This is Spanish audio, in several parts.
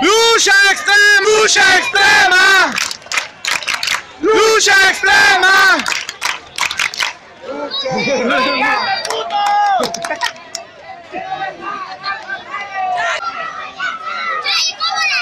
¡Lucha extrema! ¡Lucha extrema! ¡Lucha extrema! ¡Sí, como la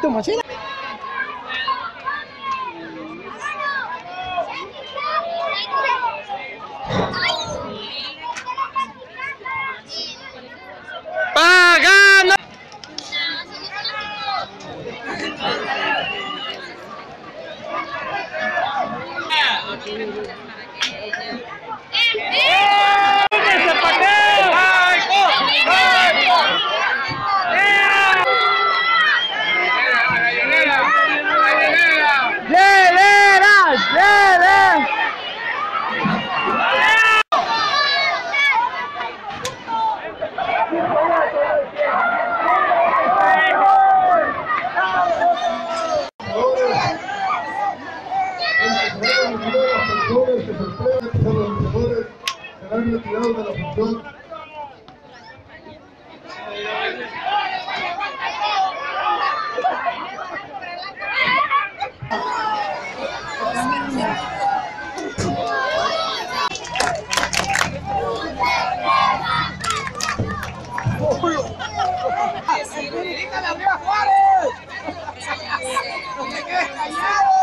tu. ¡Pagano!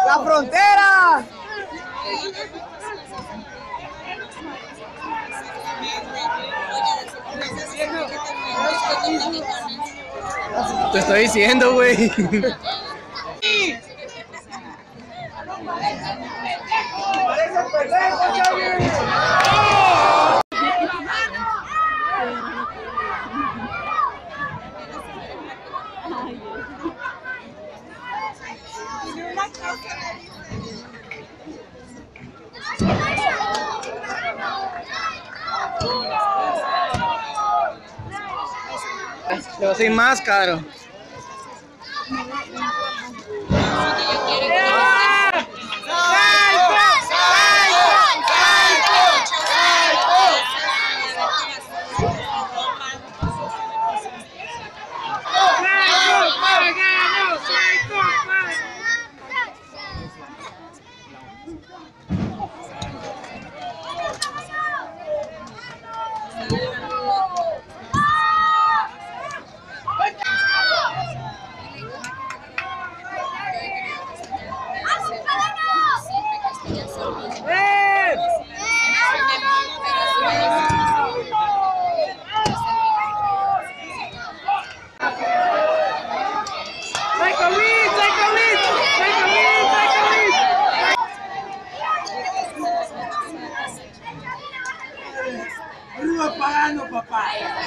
¡La frontera! Te estoy diciendo, güey. Yo soy más caro.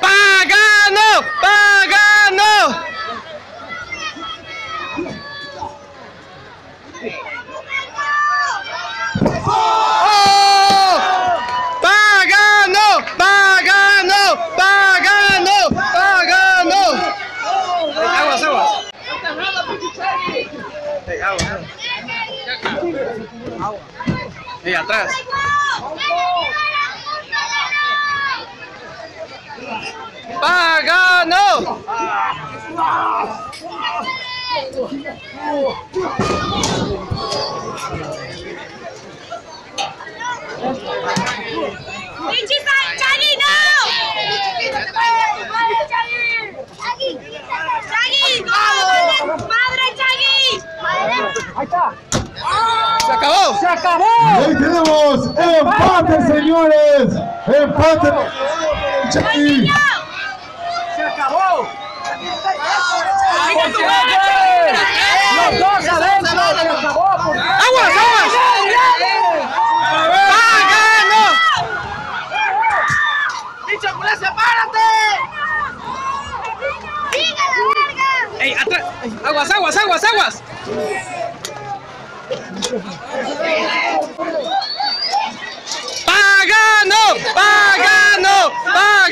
¡Pagano! ¡Pagano! ¡Oh! ¡Pagano! ¡Pagano! ¡Pagano! Ey, agua. Agua. Ey, atrás. ¡Pagano! San- Chaggy, no! Chaggy, no! ¡Madre Chaggy! ¡Se acabó! ¡Se acabó! Y ahí tenemos empate, señores. Empate. Chucky. ¡Se acabó! ¡Aguas, ¡Los dos adentro! ¡Se acabó! aguas! ¡Pagano! ¡Dicho culé, sepárate! ¡Siga la verga! ¡Ey, atrás! ¡Aguas, aguas, aguas, aguas! ¡Pagano! ¡Pagano! ¡Pagano!